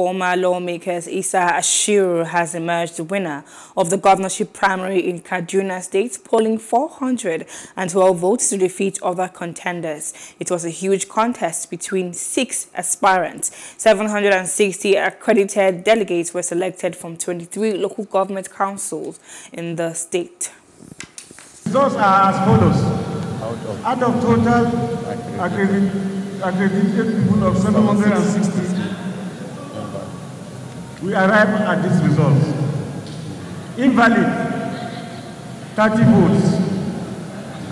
Former lawmakers Isa Ashiru has emerged the winner of the governorship primary in Kaduna State, polling 412 votes to defeat other contenders. It was a huge contest between six aspirants. 760 accredited delegates were selected from 23 local government councils in the state. Those are as follows. Out of total accredited people of 760, we arrive at this result. Invalid, 30 votes.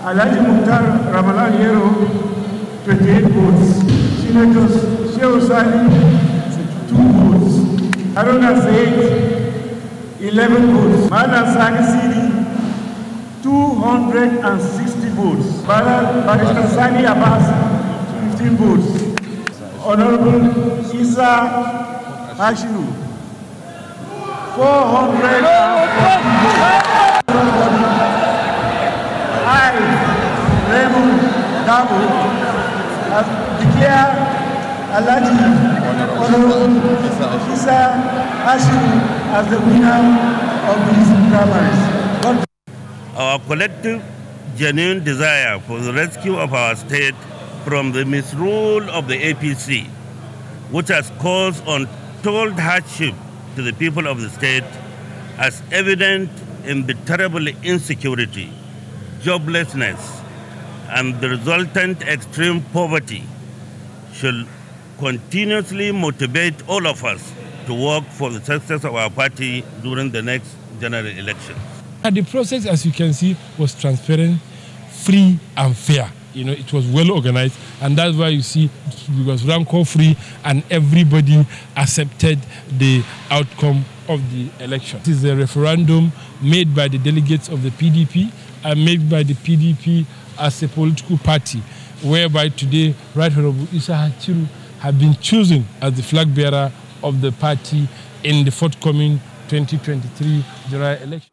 Alaji Mukhtar Ramalan Yero, 28 votes. Senators Shehu Sani, 2 votes. Haruna Said, 11 votes. Madam Sani Sidi, 260 votes. Barrister Sani Abbas, 15 votes. Honorable Isa Hashiru, 400 I, Raymond Dabo, have declared Alhaji Honorable Isa Ashiru as the winner of these primaries. Our collective genuine desire for the rescue of our state from the misrule of the APC, which has caused untold hardship to the people of the state as evident in the terrible insecurity, joblessness, and the resultant extreme poverty should continuously motivate all of us to work for the success of our party during the next general election. And the process, as you can see, was transparent, free, and fair. You know, it was well organized, and that's why you see it was rancor free, and everybody accepted the outcome of the election. This is a referendum made by the delegates of the PDP and made by the PDP as a political party, whereby today Right Honorable Isa Ashiru have been chosen as the flag bearer of the party in the forthcoming 2023 general election.